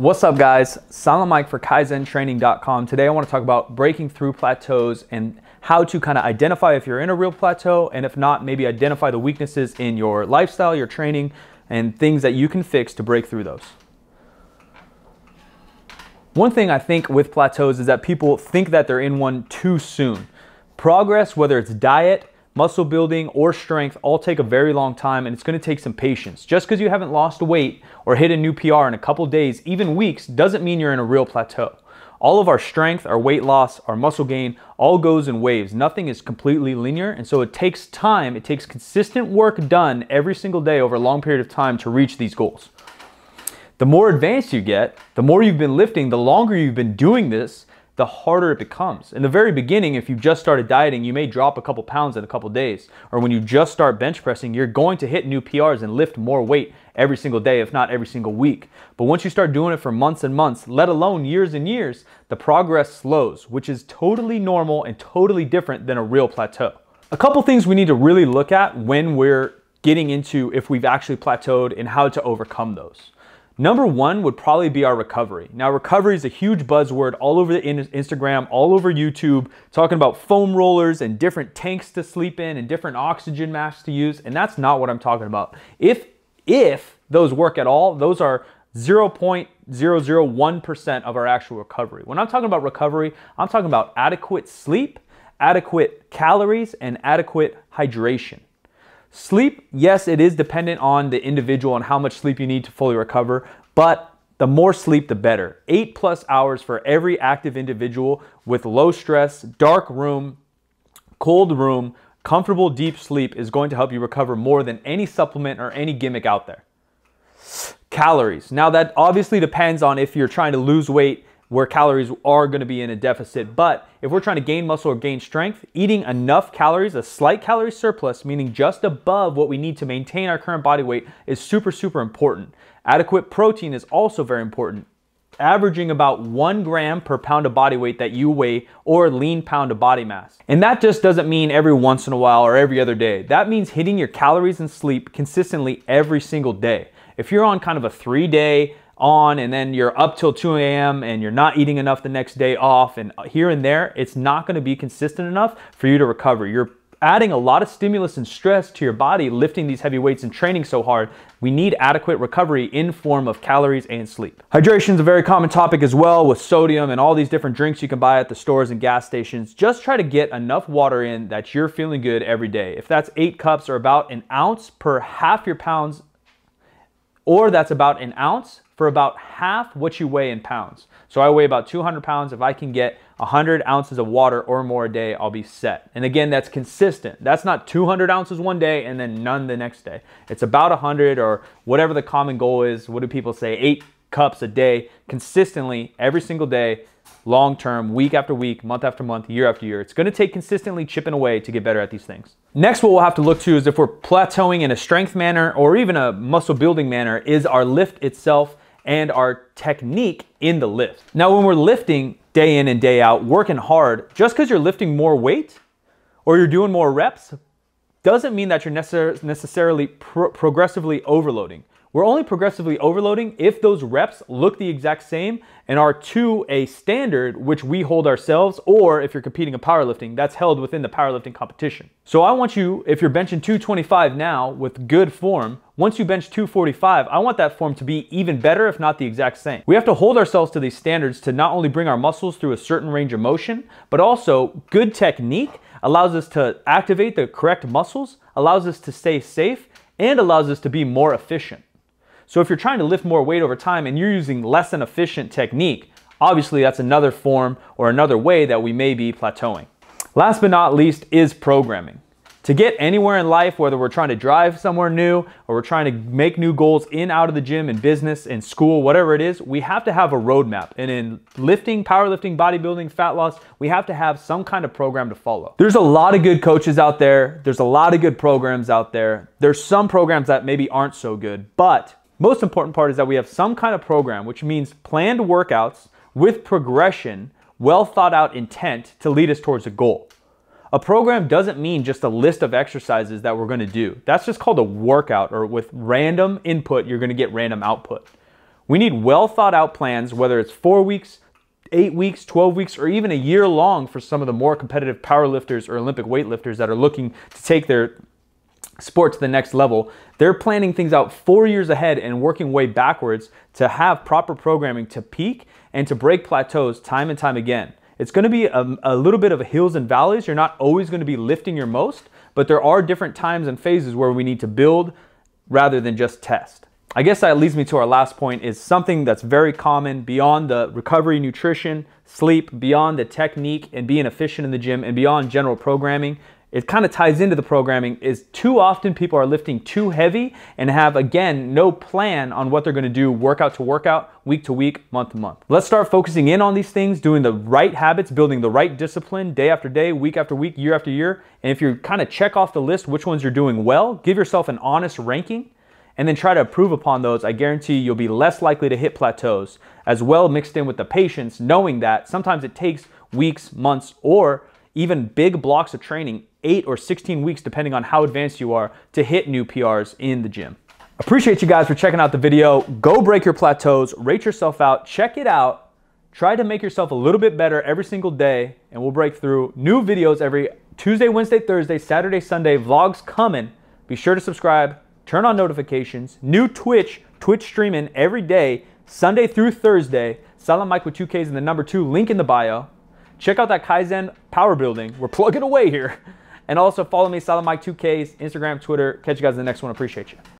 What's up guys? Silent Mike for KizenTraining.com. Today I want to talk about breaking through plateaus and how to kind of identify if you're in a real plateau and if not, maybe identify the weaknesses in your lifestyle, your training, and things that you can fix to break through those. One thing I think with plateaus is that people think that they're in one too soon. Progress, whether it's diet, muscle building, or strength all take a very long time and it's gonna take some patience. Just because you haven't lost weight or hit a new PR in a couple days, even weeks, doesn't mean you're in a real plateau. All of our strength, our weight loss, our muscle gain, all goes in waves. Nothing is completely linear. And so it takes time, it takes consistent work done every single day over a long period of time to reach these goals. The more advanced you get, the more you've been lifting, the longer you've been doing this, the harder it becomes. In the very beginning, if you've just started dieting, you may drop a couple pounds in a couple days. Or when you just start bench pressing, you're going to hit new PRs and lift more weight every single day, if not every single week. But once you start doing it for months and months, let alone years and years, the progress slows, which is totally normal and totally different than a real plateau. A couple things we need to really look at when we're getting into if we've actually plateaued and how to overcome those. Number one would probably be our recovery. Now, recovery is a huge buzzword all over the Instagram, all over YouTube, talking about foam rollers and different tanks to sleep in and different oxygen masks to use. And that's not what I'm talking about. If, if those work at all, those are 0.001% of our actual recovery. When I'm talking about recovery, I'm talking about adequate sleep, adequate calories, and adequate hydration. Sleep, yes, it is dependent on the individual and how much sleep you need to fully recover, but the more sleep, the better. Eight plus hours for every active individual with low stress, dark room, cold room, comfortable deep sleep is going to help you recover more than any supplement or any gimmick out there. Calories. Now, that obviously depends on if you're trying to lose weight where calories are going to be in a deficit. But if we're trying to gain muscle or gain strength, eating enough calories, a slight calorie surplus, meaning just above what we need to maintain our current body weight, is super, super important. Adequate protein is also very important. Averaging about one gram per pound of body weight that you weigh or lean pound of body mass. And that just doesn't mean every once in a while or every other day. That means hitting your calories and sleep consistently every single day. If you're on kind of a three day on and then you're up till 2 a.m. and you're not eating enough the next day off and here and there, it's not going to be consistent enough for you to recover. You're adding a lot of stimulus and stress to your body lifting these heavy weights and training so hard. We need adequate recovery in form of calories and sleep. Hydration is a very common topic as well with sodium and all these different drinks you can buy at the stores and gas stations. Just try to get enough water in that you're feeling good every day. If that's eight cups or about an ounce per half your pounds, or that's about an ounce for about half what you weigh in pounds. So I weigh about 200 pounds. If I can get 100 ounces of water or more a day, I'll be set. And again, that's consistent. That's not 200 ounces one day and then none the next day. It's about 100 or whatever the common goal is. What do people say? Eight cups a day consistently every single day long term, week after week, month after month, year after year. It's gonna take consistently chipping away to get better at these things. Next, what we'll have to look to is if we're plateauing in a strength manner or even a muscle building manner, is our lift itself and our technique in the lift. Now, when we're lifting day in and day out, working hard, just because you're lifting more weight or you're doing more reps doesn't mean that you're necessarily pro progressively overloading. We're only progressively overloading if those reps look the exact same and are to a standard which we hold ourselves, or if you're competing in powerlifting, that's held within the powerlifting competition. So I want you, if you're benching 225 now with good form, once you bench 245, I want that form to be even better, if not the exact same. We have to hold ourselves to these standards to not only bring our muscles through a certain range of motion, but also good technique allows us to activate the correct muscles, allows us to stay safe, and allows us to be more efficient. So if you're trying to lift more weight over time and you're using less than efficient technique, obviously that's another form or another way that we may be plateauing. Last but not least is programming. To get anywhere in life, whether we're trying to drive somewhere new or we're trying to make new goals in, out of the gym, in business, in school, whatever it is, we have to have a roadmap. And in lifting, powerlifting, bodybuilding, fat loss, we have to have some kind of program to follow. There's a lot of good coaches out there. There's a lot of good programs out there. There's some programs that maybe aren't so good, but most important part is that we have some kind of program, which means planned workouts with progression, well thought out intent to lead us towards a goal. A program doesn't mean just a list of exercises that we're going to do. That's just called a workout, or with random input, you're going to get random output. We need well thought out plans, whether it's four weeks, eight weeks, 12 weeks, or even a year long for some of the more competitive powerlifters or Olympic weightlifters that are looking to take their sport to the next level. They're planning things out four years ahead and working way backwards to have proper programming to peak and to break plateaus time and time again. It's going to be a, a little bit of hills and valleys. You're not always going to be lifting your most, but there are different times and phases where we need to build rather than just test. I guess that leads me to our last point is something that's very common beyond the recovery, nutrition, sleep, beyond the technique and being efficient in the gym and beyond general programming. It kind of ties into the programming is too often people are lifting too heavy and have again no plan on what they're going to do workout to workout, week to week, month to month. Let's start focusing in on these things, doing the right habits, building the right discipline day after day, week after week, year after year. And if you kind of check off the list which ones you're doing well, give yourself an honest ranking and then try to improve upon those, I guarantee you'll be less likely to hit plateaus, as well mixed in with the patience, knowing that sometimes it takes weeks, months, or even big blocks of training, eight or 16 weeks, depending on how advanced you are, to hit new PRs in the gym. Appreciate you guys for checking out the video. Go break your plateaus, rate yourself out, check it out. Try to make yourself a little bit better every single day, and we'll break through new videos every Tuesday, Wednesday, Thursday, Saturday, Sunday. Vlogs coming. Be sure to subscribe turn on notifications, new Twitch, Twitch streaming every day, Sunday through Thursday. Silent Mike with 2Ks and the number two, link in the bio. Check out that Kizen power building. We're plugging away here. And also follow me, Silent Mike 2Ks, Instagram, Twitter. Catch you guys in the next one. Appreciate you.